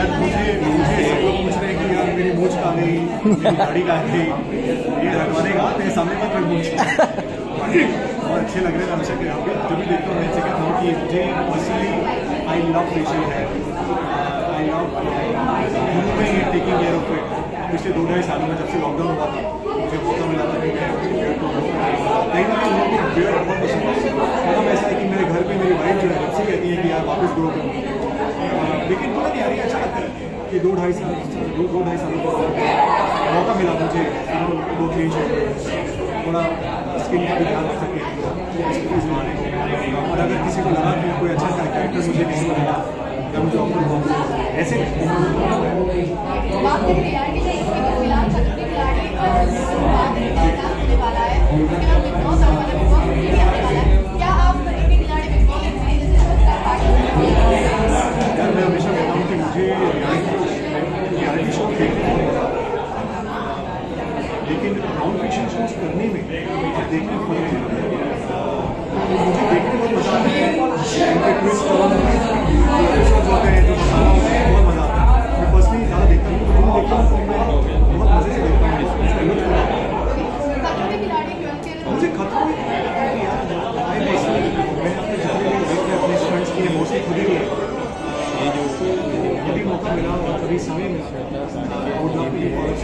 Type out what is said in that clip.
यार, मुझे मुझे लोग पूछ रहे हैं कि यार, मेरी मूछ कहाँ गई? दाढ़ी कहाँ गई? ये हटवाने का तेरे सामने मत रख मूछ और अच्छे लग रहे हैं हमेशा के यहाँ जब भी देखता हूँ इनसे कहता हूँ कि मुझे पर्सनली आई लव फेशियल है। I love taking care of it पिछले दो ढाई सालों में जब से लॉकडाउन हुआ था, मुझे मौका मिला था कि मैं beard को grow करूँ। कहीं ना कहीं लोगों को beard बहुत पसंद है मतलब ऐसा है कि मेरे घर पे मेरी वाइफ जो है जब से कहती है कि यार वापस ग्रो करूँ लेकिन पता नहीं यार ये अच्छा लगता है कि दो ढाई साल दो दो ढाई सालों के बाद मौका मिला मुझे दो क्लीन थोड़ा स्किन का भी ध्यान रख सके इस बहाने और अगर किसी को लगा कि कोई अच्छा कैरेक्टर मुझे किसी को लगा या मुझे ऑफ़र हुआ ऐसे है है यार मैं? हमेशा कहता हूँ कि मुझे रियलिटी शो देखने में मज़ा आता है लेकिन नॉन फिक्शन शोज़ करने में मुझे देखने में फ़र्क है। मुझे देखने में बहुत मज़ा मैं तो मैं से देखता हूँ। मुझे में अपने भी के ये जो यदि मौका मिला और कभी समय मिला। आपके बहुत